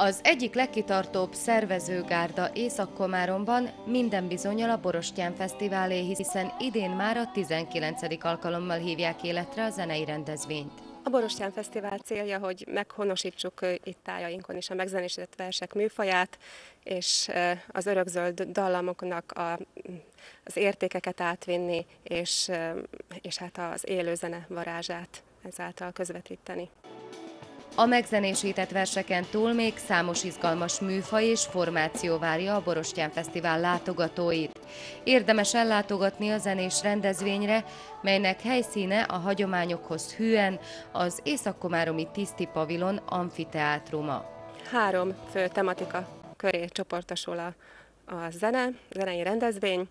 Az egyik legkitartóbb szervezőgárda Észak-Komáromban minden bizonyal a Borostyán Fesztiválé, hiszen idén már a 19. alkalommal hívják életre a zenei rendezvényt. A Borostyán Fesztivál célja, hogy meghonosítsuk itt tájainkon is a megzenésített versek műfaját, és az örökzöld dallamoknak a, az értékeket átvinni, és, és hát az élőzene varázsát ezáltal közvetíteni. A megzenésített verseken túl még számos izgalmas műfaj és formáció várja a Borostyán Fesztivál látogatóit. Érdemes ellátogatni a zenés rendezvényre, melynek helyszíne a hagyományokhoz hűen az Észak-Komáromi Tiszti Pavilon amfiteátruma. Három fő tematika köré csoportosul a, a zene, zenei rendezvény.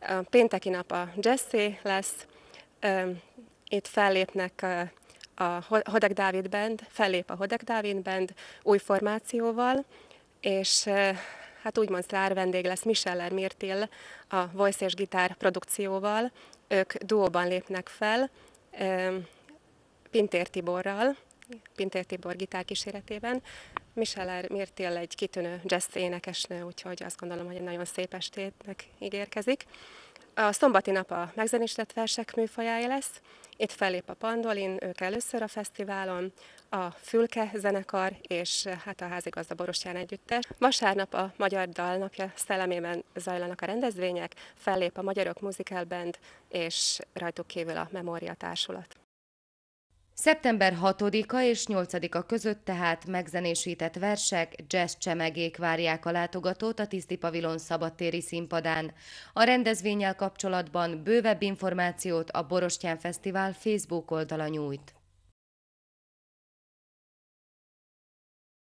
A pénteki nap a jazzé lesz, itt fellépnek a Hodek Dávid Band, fellép a Hodek Dávid Band új formációval, és hát úgymond sztár vendég lesz Micheller Mirtil a voice és gitár produkcióval. Ők duóban lépnek fel, Pintér Tiborral, Pintér Tibor gitár kíséretében. Micheller Mirtil egy kitűnő jazz énekesnő, úgyhogy azt gondolom, hogy egy nagyon szép estétnek ígérkezik. A szombati nap a megzenésített versek műfajája lesz. Itt fellép a Pandolin, ők először a fesztiválon, a Fülke zenekar és hát a házigazda Borostyán együttes. Vasárnap a Magyar Dal napja szellemében zajlanak a rendezvények, fellép a Magyarok Musical Band és rajtuk kívül a Memória Társulat. Szeptember 6-a és 8-a között tehát megzenésített versek, jazz csemegék várják a látogatót a Tiszti Pavilon szabadtéri színpadán. A rendezvényel kapcsolatban bővebb információt a Borostyán Fesztivál Facebook oldala nyújt.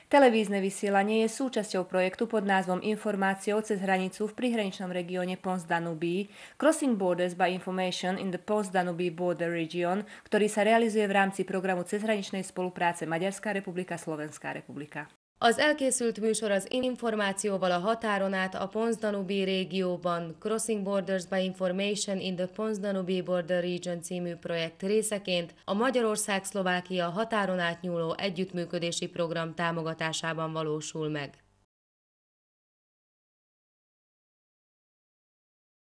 Televízne vysielanie je súčasťou projektu pod názvom Informáciou cez hranicu v prihraničnom regióne Pons Danubí Crossing Borders by Information in the Pons Danubí Border Region, ktorý sa realizuje v rámci programu cezhraničnej spolupráce Maďarská republika Slovenská republika. Az elkészült műsor az információval a határon át a Pons-Danubi régióban Crossing Borders by Information in the Pons-Danubi Border Region című projekt részeként a Magyarország-Szlovákia határon átnyúló együttműködési program támogatásában valósul meg.